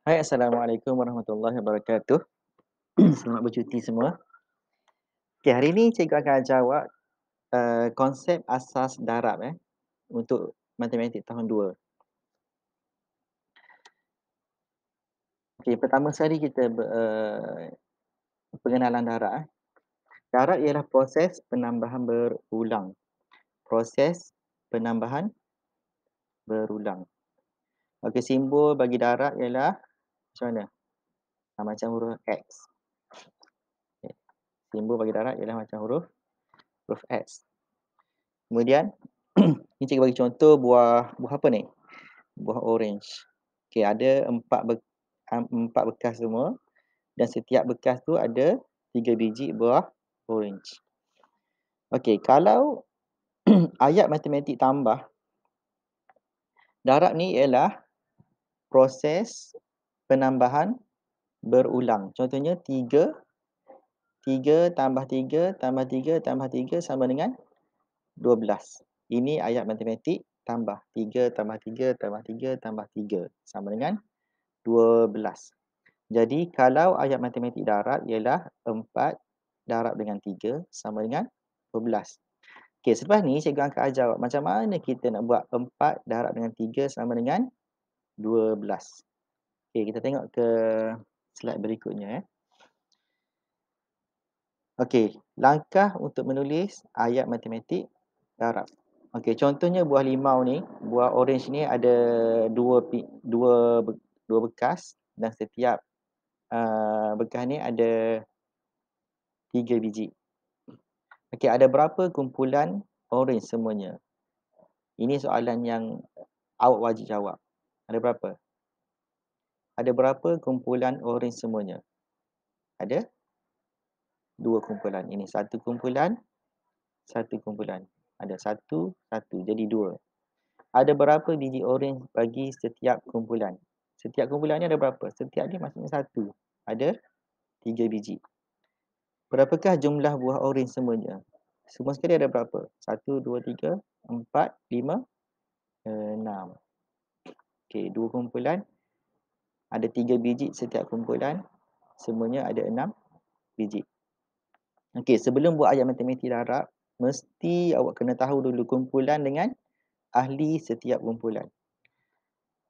Hai, Assalamualaikum warahmatullahi wabarakatuh. Selamat bercuti semua. Okey, hari ni cikgu akan jawab uh, konsep asas darab eh untuk matematik tahun 2. Okey, pertama sekali kita uh, pengenalan darab eh. Darab ialah proses penambahan berulang. Proses penambahan berulang. Okey, simbol bagi darab ialah macam mana? Ha, macam huruf X. Simbol bagi darab ialah macam huruf huruf X. Kemudian, ni cikgu bagi contoh buah buah apa ni? Buah orange. Okey, ada empat be, empat bekas semua dan setiap bekas tu ada tiga biji buah orange. Okey, kalau ayat matematik tambah darab ni ialah proses penambahan berulang. Contohnya 3 3 tambah 3 tambah 3 tambah 3 sama dengan 12. Ini ayat matematik tambah 3 tambah 3 tambah 3 tambah 3 sama dengan 12. Jadi kalau ayat matematik darab ialah 4 darab dengan 3 sama dengan 12. Okey, selepas ni cikgu akan ajar macam mana kita nak buat 4 darab dengan 3 sama dengan 12. Okey, kita tengok ke slide berikutnya eh. Okey, langkah untuk menulis ayat matematik darab. Okey, contohnya buah limau ni, buah orange ni ada dua dua dua bekas dan setiap uh, bekas ni ada tiga biji. Okey, ada berapa kumpulan orange semuanya? Ini soalan yang awak wajib jawab. Ada berapa? Ada berapa kumpulan orange semuanya? Ada dua kumpulan. Ini satu kumpulan, satu kumpulan. Ada satu, satu. Jadi dua. Ada berapa biji orange bagi setiap kumpulan? Setiap kumpulan ni ada berapa? Setiap ni maksudnya satu. Ada tiga biji. Berapakah jumlah buah orange semuanya? Semua sekali ada berapa? Satu, dua, tiga, empat, lima, enam. Okey, dua kumpulan. Ada tiga biji setiap kumpulan. Semuanya ada enam biji. Okey, sebelum buat ayat matematik darab, mesti awak kena tahu dulu kumpulan dengan ahli setiap kumpulan.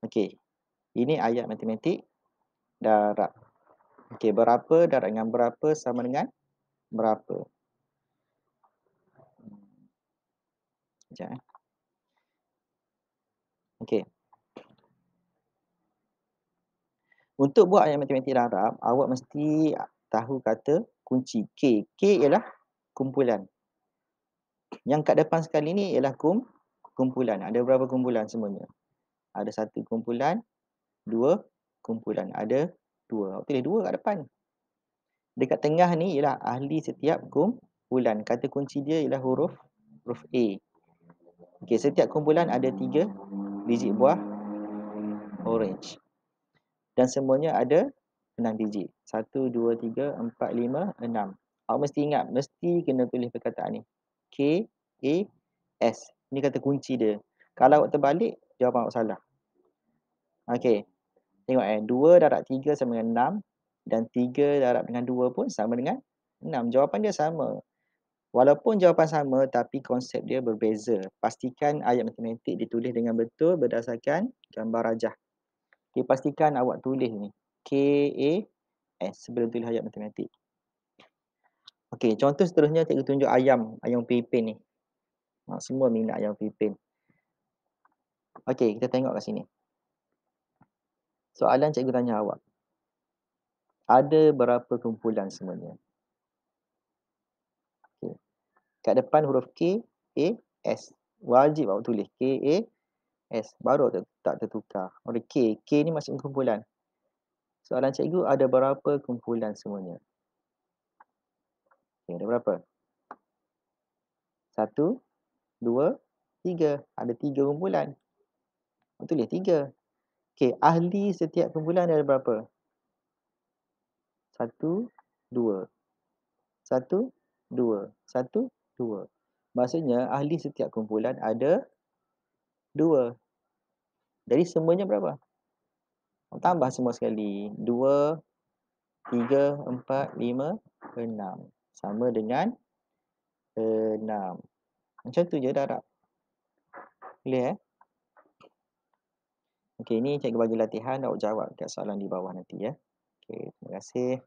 Okey, ini ayat matematik darab. Okey, berapa darab dengan berapa sama dengan berapa? Sekejap eh. Okey. Untuk buat ayat matematik darab, awak mesti tahu kata kunci K. K ialah kumpulan. Yang kat depan sekali ni ialah kum kumpulan. Ada berapa kumpulan semuanya? Ada satu kumpulan, dua kumpulan. Ada dua. Awak tulis dua kat depan. Dekat tengah ni ialah ahli setiap kumpulan. Kata kunci dia ialah huruf huruf A. Okey, setiap kumpulan ada tiga biji buah orange dan semuanya ada 6 biji. 1, 2, 3, 4, 5, 6. Awak mesti ingat, mesti kena tulis perkataan ni. K, A, S. Ini kata kunci dia. Kalau awak terbalik, jawapan awak salah. Okey. Tengok eh. 2 darab 3 sama dengan 6. Dan 3 darab dengan 2 pun sama dengan 6. Jawapan dia sama. Walaupun jawapan sama, tapi konsep dia berbeza. Pastikan ayat matematik ditulis dengan betul berdasarkan gambar rajah. Okay, pastikan awak tulis ni. K, A, S sebelum tulis ayat matematik. Okey, contoh seterusnya cikgu tunjuk ayam, ayam pipin ni. Ha, semua minat ayam pipin. Okey, kita tengok kat sini. Soalan cikgu tanya awak. Ada berapa kumpulan semuanya? Okey. Kat depan huruf K, A, S. Wajib awak tulis K, A, S baru tak, tertukar. Oleh K. K ni masuk kumpulan. Soalan cikgu ada berapa kumpulan semuanya? Okay, ada berapa? Satu, dua, tiga. Ada tiga kumpulan. Tulis tiga. Okey, ahli setiap kumpulan ada berapa? Satu, dua. Satu, dua. Satu, dua. Maksudnya ahli setiap kumpulan ada dua. Jadi semuanya berapa? tambah semua sekali. 2, 3, 4, 5, 6. Sama dengan 6. Macam tu je darab. Boleh eh? Okey, ni cikgu bagi latihan. Awak jawab dekat soalan di bawah nanti ya. Okey, terima kasih.